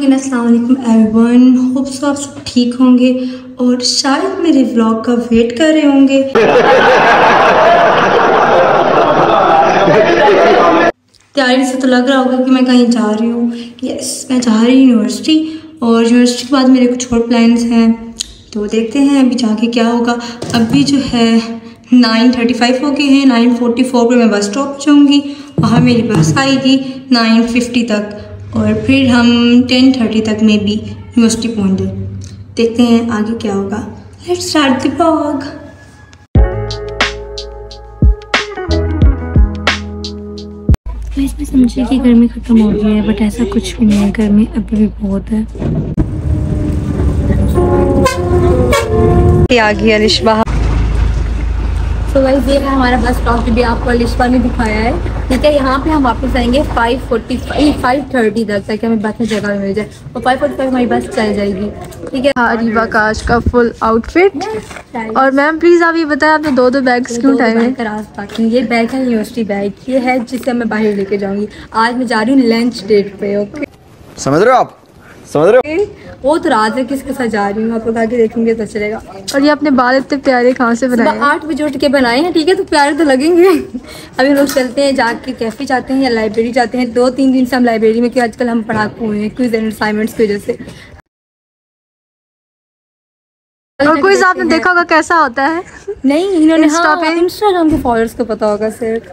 Morning अस्सलाम everyone hope so आप सब ठीक होंगे और शायद मेरे व्लॉग का वेट कर रहे होंगे। तैयारी से तो लग रहा होगा कि मैं कहीं जा रही हूँ। यस मैं जा रही हूँ यूनिवर्सिटी और यूनिवर्सिटी के बाद मेरे कुछ और प्लान्स हैं। तो देखते हैं अभी जाके क्या होगा। अभी जो है नाइन थर्टी फाइव हो गए हैं। नाइन फोर्टी फोर पर मैं बस स्टॉप जाऊँगी। वहाँ मेरी बस आएगी नाइन फिफ्टी तक। और फिर हम टेन थर्टी तक में भी यूनिवर्सिटी पहुँच। गए देखते हैं आगे क्या होगा। लेट्स स्टार्ट द ब्लॉग इसमें समझिए कि गर्मी ख़त्म हो गई है बट ऐसा कुछ भी नहीं है। गर्मी अभी भी बहुत है। आ गई अलिशबा तो गाइस ये है हमारा बस स्टॉप भी आपको अलिशा ने दिखाया है। ठीक है यहाँ पे हम वापस आएँगे 5:45 5:30 तक ताकि हमें बेहतर में जगह मिल जाए। और 5:45 हमारी बस चल जाएगी। ठीक है हरी काश का फुल आउटफिट और मैम प्लीज़ आप ये बताएँ आपने दो दो बैग्स क्यों उठाए हैं ये बैग है यूनिवर्सिटी बैग ये है जिसे मैं बाहर लेके जाऊँगी। आज मैं जा रही हूँ लंच डेट पे ओके समझ रहे हो आप? समझ रहे हो? वो तो रात है किसके साथ जा रही हूँ? आप लोग आगे देखेंगे तो चलेगा। और ये अपने बाल इतने प्यारे कहाँ से बनाए आठ बजे उठ के बनाए हैं ठीक है? तो प्यारे तो लगेंगे। अभी हम लोग चलते हैं जाके कैफ़े जाते हैं या लाइब्रेरी जाते हैं। दो तीन दिन से हम लाइब्रेरी में कि आजकल हम पढ़ाकू हुए हैं क्विज एंड असाइनमेंट्स की वजह से। और कोई आपने देखा होगा कैसा होता है? नहीं इन्होंने हाँ? इंस्टाग्राम के फॉलोअर्स को पता होगा सिर्फ़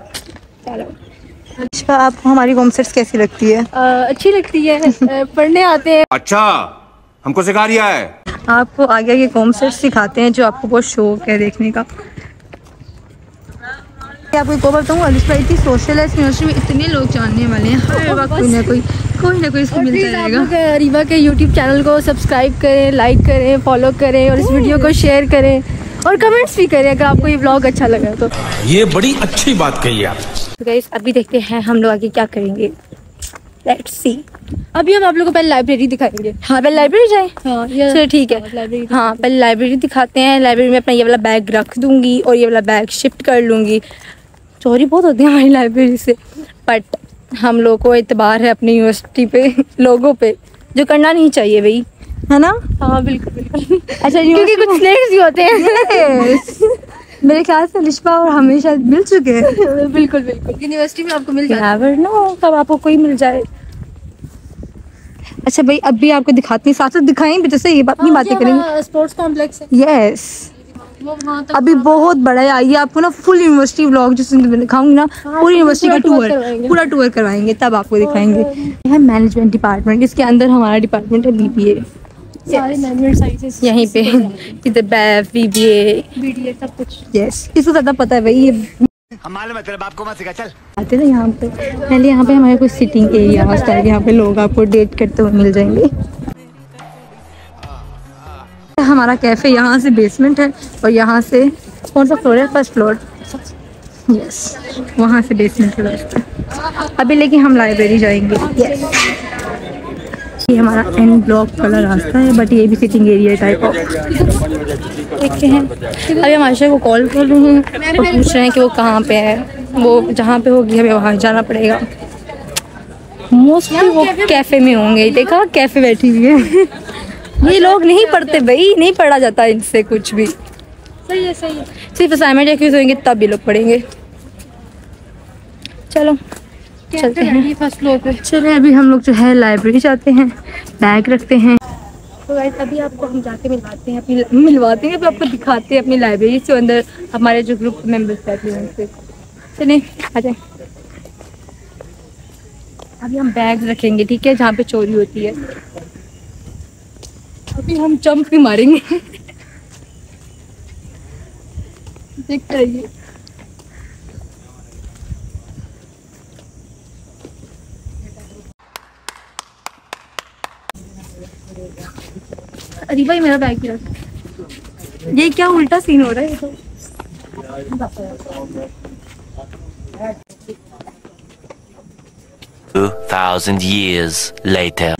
चलो। अच्छा आपको हमारी होम सेट्स कैसी लगती है? अ, अच्छी लगती है। पढ़ने आते हैं। अच्छा हमको सिखा रिया है। आपको आगे आगे होम सेट्स सिखाते हैं जो आपको बहुत शौक है देखने का। आपको एक और बताऊँ? अलिशा इतनी सोशल है इस यूनिवर्सिटी में इतने लोग जानने वाले हैं। हर वक्त कोई ना कोई कोई ना कोई इसको मिलता प्लीज़ आप रहेगा। रीवा के यूट्यूब चैनल को सब्सक्राइब करें लाइक करें फॉलो करें और इस वीडियो को शेयर करें। और कमेंट्स भी करें अगर आपको ये ब्लॉग अच्छा लगा तो। ये बड़ी अच्छी बात कही आप। गाइस अभी देखते हैं हम लोग आगे क्या करेंगे। लेट्स सी अभी हम आप लोगों को पहले लाइब्रेरी दिखाएँगे। हाँ पहले लाइब्रेरी जाए? हाँ चलो ठीक है। लाइब्रेरी हाँ पहले लाइब्रेरी दिखाते हैं। लाइब्रेरी में अपना ये वाला बैग रख दूँगी और ये वाला बैग शिफ्ट कर लूँगी। चोरी बहुत होती है हमारी लाइब्रेरी से। बट हम लोग को एतबार है अपनी यूनिवर्सिटी पे लोगों पे जो करना नहीं चाहिए भाई। है ना? हाँ बिल्कुल बिल्कुल। अच्छा क्योंकि कुछ स्नैक्स भी होते हैं। मेरे ख्याल से लिशबा और हमें शायद मिल चुके हैं। बिल्कुल बिल्कुल। यूनिवर्सिटी में आपको मिल जाता नेवर नो कब आपको कोई मिल जाए। अच्छा भाई अब भी आपको दिखाती हैं साथ साथ दिखाएँगे जैसे ये बात नहीं बातें करेंगे। स्पोर्ट्स कॉम्प्लेक्स है। यस वो अभी बहुत बड़ा है आइए आपको ना फुल यूनिवर्सिटी व्लॉग जिसमें मैं दिखाऊँगी ना पूरी यूनिवर्सिटी का टूर पूरा टूर करवाएँगे तब आपको दिखाएँगे। ये है मैनेजमेंट डिपार्टमेंट इसके अंदर हमारा डिपार्टमेंट है बीबीए सारे मैनेजमेंट साइंसेस यहीं पे इधर बैफ बीबीए बीडीए सब कुछ। यस इसको ज़्यादा पता है भाई ये हम मालूम है तेरे बाप को मत सिखा चल। आते ना यहाँ पे। पहले यहाँ पे हमारे कोई सिटिंग एरिया टाइप यहाँ पे लोग आपको डेट करते हुए मिल जाएँगे। हमारा कैफ़े यहाँ से बेसमेंट है और यहाँ से कौन सा फ्लोर है? फ़र्स्ट फ्लोर यस वहाँ से बेसमेंट फ्लोर है अभी लेकिन हम लाइब्रेरी जाएँगे। यस ये हमारा एन ब्लॉक वाला रास्ता है बट ये भी सिटिंग एरिया टाइप ऑफ़ देखते हैं। अभी हम आशा को कॉल कर रहे हैं और पूछ रहे हैं कि वो कहाँ पे है। वो जहाँ पे होगी हमें वहाँ जाना पड़ेगा। मोस्टली वो कैफ़े में होंगे देखा कैफ़े बैठी हुई है। ये लोग नहीं पढ़ते भाई नहीं पढ़ा जाता इनसे कुछ भी। सही है सही है। सिर्फ़ असाइनमेंट एक्यूज होंगे तब ये लोग पढ़ेंगे। चलो। चलते हैं। फ़र्स्ट फ्लोर पे चले अभी हम लोग जो है लाइब्रेरी जाते हैं। बैग रखते हैं। तो गाइस अभी आपको हम जाके मिलवाते हैं अपनी मिलवाते हैं अभी आपको दिखाते हैं अपनी लाइब्रेरी से अंदर हमारे जो ग्रुप मेंबर्स रहते हैं उनसे। चले आ जाए। अभी हम बैग रखेंगे ठीक है जहाँ पे चोरी होती है। अभी हम जंप भी मारेंगे। देखते रहिए। अरे भाई मेरा बैग गिरा ये क्या उल्टा सीन हो रहा है ये तो? Two thousand years later.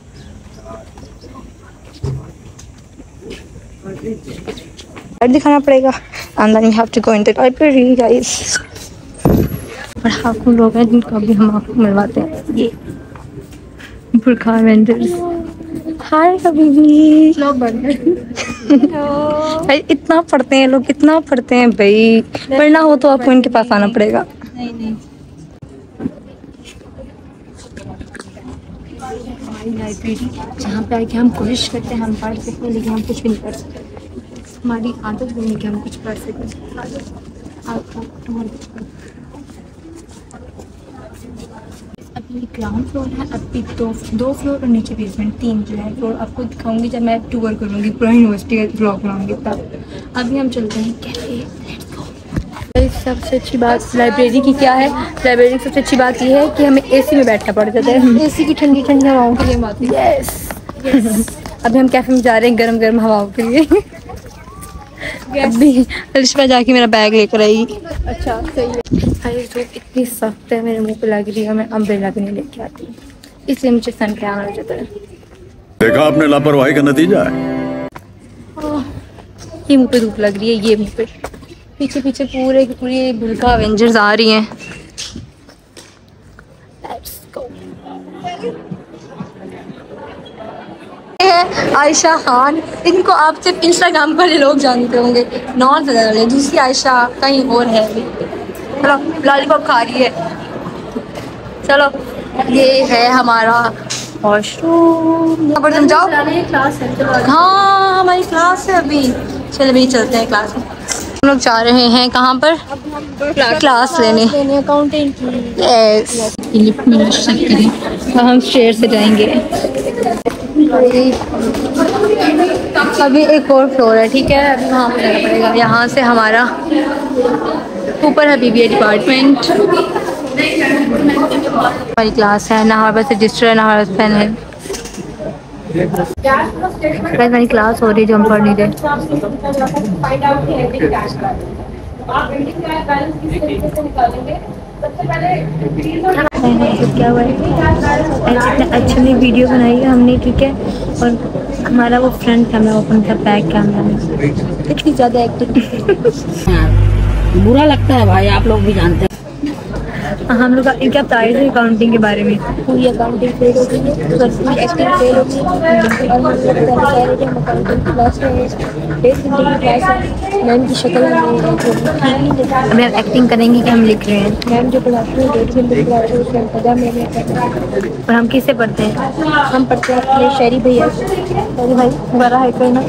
दिखाना पड़ेगा। Then you have to go in the library guys पढ़ाकू लोग हैं जिनको अभी हम आपको मिलवाते हैं। ये बुरखा वेंडर्स हाय हबीबी भाई इतना पढ़ते हैं लोग कितना पढ़ते हैं भाई। पढ़ना हो तो आपको इनके पास आना पड़ेगा। नहीं नहीं। हमारी लाइब्रेरी जहाँ पे आके हम कोशिश करते हैं हम पढ़ सकते हैं लेकिन हम कुछ भी नहीं पढ़ सकते। हमारी आदत बनी कि हम कुछ पढ़ सकें। आपको अभी ग्राउंड फ्लोर है अभी दो दो फ्लोर और नीचे बेसमेंट तीन जो है फ्लोर आपको दिखाऊँगी जब मैं टूर करूँगी पूरा यूनिवर्सिटी का ब्लॉग बनाऊँगी तब। अभी हम चलते हैं कैफ़े सबसे अच्छी बात लाइब्रेरी की क्या है? लाइब्रेरी की सबसे अच्छी बात यह है कि हमें एसी में बैठना पड़ जाता है एसी की ठंडी ठंडी हवाओं के लिए बात। हैं यस अभी हम कैफ़े में जा रहे हैं गर्म गर्म हवाओं के लिए। अभी जाके मेरा बैग लेकर आई। अच्छा सही है। अरे धूप इतनी सख्त है मेरे मुँह पे लग रही है मैं अम्ब्रेला भी नहीं लेके आती इसलिए मुझे सन क्या हो जाता है देखा आपने लापरवाही का नतीजा है? ये मुँह पे धूप लग रही है ये मुँह पे। पीछे पीछे पूरे की पूरी बुल्का एवेंजर्स आ रही हैं। आयशा खान इनको आप सिर्फ़ इंस्टाग्राम वाले लोग जानते होंगे। नॉन ज़्यादा वाले दूसरी आयशा कहीं और है। चलो लॉलीपॉप खा रही है। चलो ये है हमारा वॉशरूम पर तुम जाओ। है हमारी क्लास है अभी। चलो अभी चलते हैं क्लास में। हम लोग जा रहे हैं कहाँ पर? क्लास लेने। अकाउंटेंट की यस हम शेयर से जाएँगे। अभी एक और फ्लोर है ठीक है? अभी वहाँ पर जाना पड़ेगा। यहाँ से हमारा ऊपर है बीबीए डिपार्टमेंट हमारी क्लास है ना हमारे पास रजिस्टर है ना हमारे पास पेन है। हमारी क्लास हो रही है जो हम पढ़ नहीं रहे। क्या हुआ? है अच्छा नहीं वीडियो बनाई है हमने ठीक है? और हमारा वो फ्रंट कैमरा ओपन था बैक कैमरा में। इतनी ज़्यादा एक्टिंग बुरा लगता है भाई आप लोग भी जानते हैं। हम लोग का इनका प्राइस है अकाउंटिंग के बारे में। पूरी अकाउंटिंग फेल हो गई है। एक्टिंग फेल हो गई है। और हम कह अकाउंटिंग क्लास में है। मैम की शक्ल है। एक्टिंग करेंगे कि हम लिख रहे हैं? मैम जो पढ़ाती है डेढ़ घंटे पढ़ाती है उसमें पता और हम किससे पढ़ते हैं? हम पढ़ते हैं अपने शहरी भैया। अरे भाई? बड़ा है कोई ना?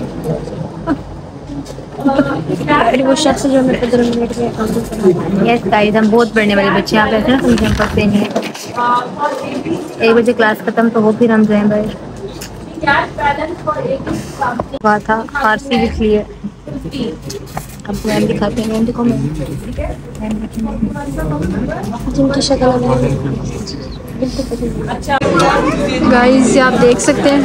वो शख्स जो हमें पंद्रह मिनट में यस गाइस हम बहुत पढ़ने वाले बच्चे आप ऐसे ना समझें पढ़ते नहीं हैं। एक बजे क्लास खत्म तो हो फिर हम जाएँ भाई। था फारसी लिख लिए अब मैम दिखाते हैं मैम दिखो मैम जिनकी शक्ल हमें गाइस आप देख सकते हैं,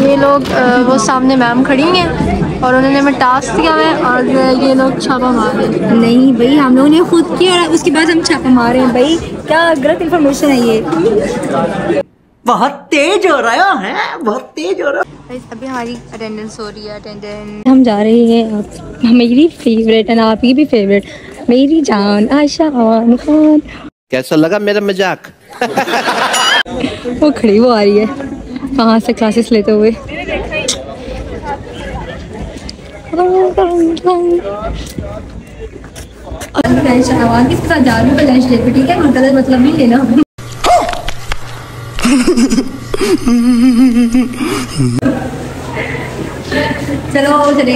ये लोग वो सामने मैम खड़ी हैं। और उन्होंने हमें टास्क दिया है और ये लोग छापा मार रहे हैं। नहीं भाई हम लोगों ने खुद किया और उसके बाद हम छापा मारे हैं भाई। क्या गलत इन्फॉर्मेशन है ये? बहुत तेज हो रहा है बहुत तेज हो रहा गाइस अभी हमारी अटेंडेंस हो रही है अटेंडेंस हम जा रहे हैं आप मेरी फेवरेट है ना आपकी भी फेवरेट मेरी जान आशा खान खान कैसा लगा मेरा मज़ाक? वो खड़ी वो आ रही है। कहाँ से क्लासेस लेते हुए? टेंशन आवाज़ किसके साथ जा रही हूँ लेते ठीक है गलत मतलब नहीं लेना चलो चले।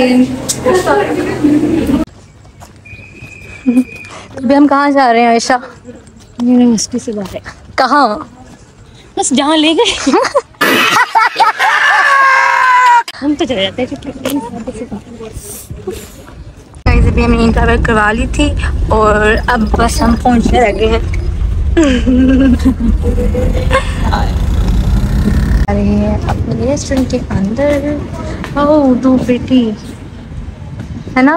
अभी हम कहाँ जा रहे हैं आयशा? यूनिवर्सिटी से बाहर कहाँ? बस जहाँ ले गए। हम तो चले जाते हैं अभी हमने करवा ली थी और अब बस हम पहुँचने लगे हैं। अपने रेस्टोरेंट के अंदर। दो बेटी। है ना?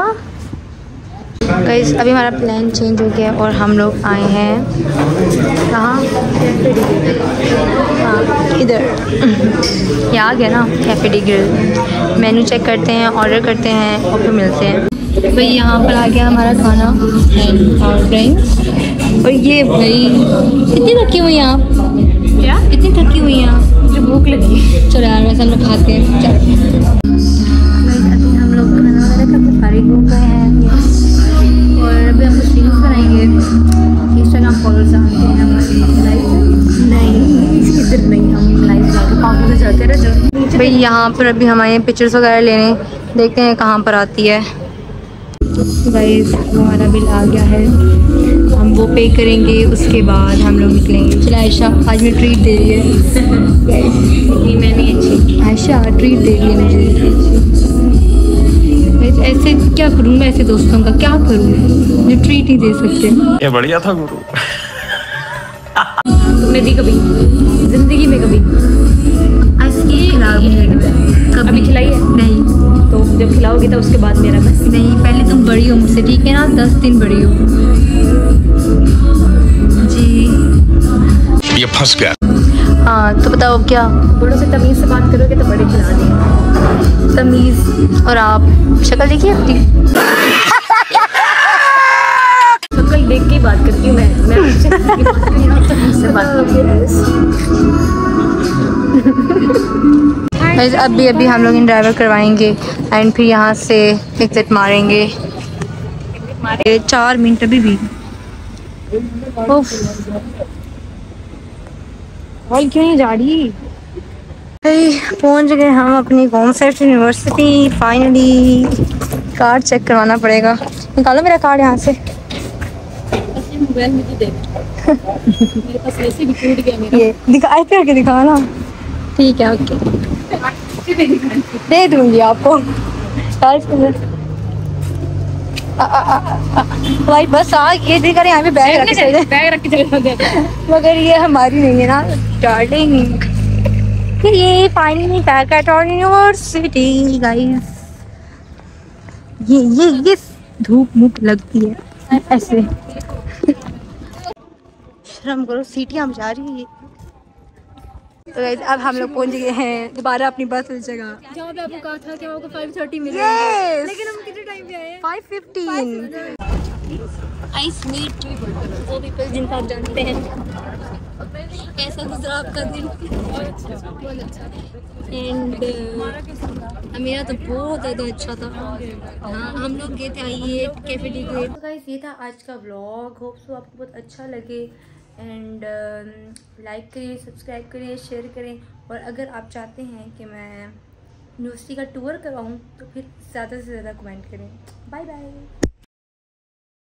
गाइस अभी हमारा प्लान चेंज हो गया और हम लोग आए हैं। कहाँ? हाँ इधर। यहाँ आ गया ना cafe de grill menu check करते हैं ऑर्डर करते हैं और फिर मिलते हैं। भाई यहाँ पर आ गया हमारा खाना एंड और ड्रिंक्स और ये भाई कितनी थकी हुई हैं आप? क्या? कितनी थकी हुई हैं आप? भूख लगी। चलो यार वैसे हम लोग खाते हैं। चलो। यहाँ पर अभी हमारे पिक्चर्स वगैरह लेने। देखते हैं कहाँ पर आती है। गाइस हमारा बिल आ गया है। हम वो पे करेंगे उसके बाद हम लोग निकलेंगे। चलो आयशा आज मैं ट्रीट दे रही है। नहीं मैं नहीं अच्छी आयशा ट्रीट दे रही है मुझे। ऐसे क्या करूँ मैं ऐसे दोस्तों का? क्या करूँ? जो ट्रीट ही दे सकते ये बढ़िया था गुरु। तुमने दी कभी? ज़िंदगी में कभी? कभी खिलाई है? नहीं। तो जब खिलाओगी तो उसके बाद मेरा बस। नहीं पहले तुम बड़ी हो मुझसे ठीक है ना? दस दिन बड़ी हो। जी। ये फंस गया। हाँ तो बताओ क्या? बड़ों से तमीज से बात करोगे तो बड़े खिला देंगे। तमीज़ और आप? शक्ल देखिए आपकी शक्ल देख के ही बात करती हूँ मैं। मैं आपसे बात कर बस अभी अभी हम लोग इन ड्राइवर करवाएँगे एंड फिर यहाँ से एग्जिट मारेंगे। चार मिनट अभी भी। कॉल क्यों नहीं जा रही? पहुँच गए हम अपनी concept university finally card check करवाना पड़ेगा। निकालो मेरा कार्ड यहाँ से। मोबाइल में तो देख मेरे पास वैसे भी टूट गया मेरा। ये दिखाए पे करके दिखाओ ना ठीक है ओके दे दूँगी आपको. भाई बस आ ये दिखा रहे यहाँ पे बैग रख चले बैग रख के चले मगर ये हमारी नहीं है ना डार्लिंग ये finally back at our university guys ये ये ये धूप मुप लगती है ऐसे. शर्म करो सीटियाँ जा रही है. तो guys, अब हम लोग पहुँच गए हैं। दोबारा अपनी बस मिल जगह। जहाँ पे आपको कहा था कि आपको फाइव थर्टी मिले Yes! लेकिन हम कितने टाइम पे आए हैं? फाइव फिफ्टीन आइस मीट वो पीपल जिनका आप जानते हैं। कैसा गुजरा आपका दिन। एंड मेरा तो बहुत ज़्यादा अच्छा था। हाँ हम लोग गए थे आई कैफ़े डी गए। तो गाइस ये था आज का व्लॉग होप सो आपको बहुत अच्छा लगे। एंड लाइक करें सब्सक्राइब करें शेयर करें और अगर आप चाहते हैं कि मैं यूनिवर्सिटी का टूर करवाऊँ तो फिर ज़्यादा से ज़्यादा कमेंट करें। Bye bye